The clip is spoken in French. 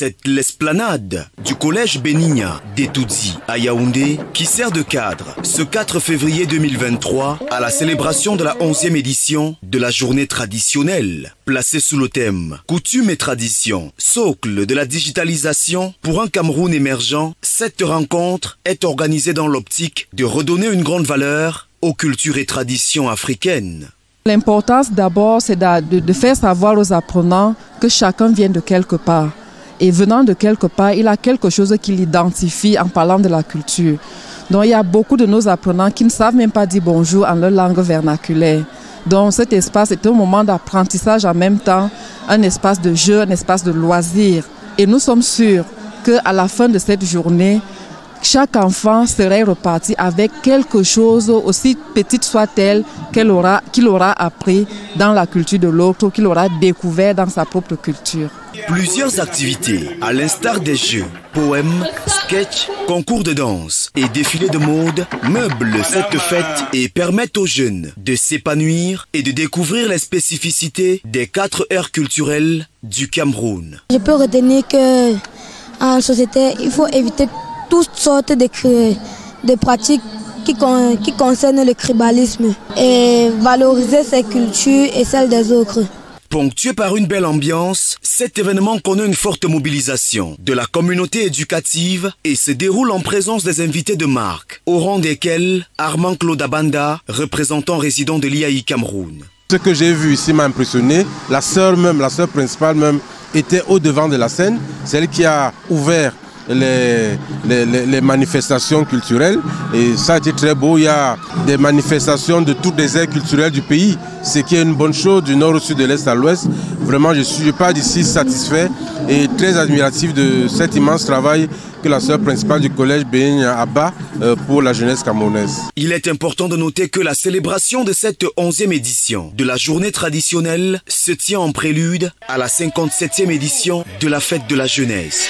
C'est l'esplanade du collège Benigna d'Etoudzi à Yaoundé qui sert de cadre ce 4 février 2023 à la célébration de la 11e édition de la journée traditionnelle placée sous le thème Coutumes et traditions, socle de la digitalisation pour un Cameroun émergent. Cette rencontre est organisée dans l'optique de redonner une grande valeur aux cultures et traditions africaines. L'importance d'abord, c'est de, faire savoir aux apprenants que chacun vient de quelque part. Et venant de quelque part, il a quelque chose qui l'identifie en parlant de la culture. Donc il y a beaucoup de nos apprenants qui ne savent même pas dire bonjour en leur langue vernaculaire. Donc cet espace est un moment d'apprentissage en même temps, un espace de jeu, un espace de loisir. Et nous sommes sûrs qu'à la fin de cette journée, chaque enfant serait reparti avec quelque chose, aussi petite soit-elle, qu'il aura, qu'il aura appris dans la culture de l'autre, qu'il aura découvert dans sa propre culture. Plusieurs activités, à l'instar des jeux, poèmes, sketchs, concours de danse et défilés de mode, meublent cette fête et permettent aux jeunes de s'épanouir et de découvrir les spécificités des quatre aires culturelles du Cameroun. Je peux retenir que en société, il faut éviter toutes sortes de, de pratiques qui, qui concernent le tribalisme et valoriser ses cultures et celles des autres. Ponctué par une belle ambiance, cet événement connaît une forte mobilisation de la communauté éducative et se déroule en présence des invités de marque, au rang desquels Armand Claude Abanda, représentant résident de l'IAI Cameroun. Ce que j'ai vu ici m'a impressionné. La sœur même, la sœur principale même, était au devant de la scène. C'est elle qui a ouvert les, manifestations culturelles et ça a été très beau. Il y a des manifestations de toutes les aires culturelles du pays, ce qui est une bonne chose du nord au sud, de l'est à l'ouest. Vraiment, je suis pas d'ici satisfait et très admiratif de cet immense travail que la sœur principale du collège Béigne abat pour la jeunesse camerounaise. Il est important de noter que la célébration de cette 11e édition de la journée traditionnelle se tient en prélude à la 57e édition de la fête de la jeunesse.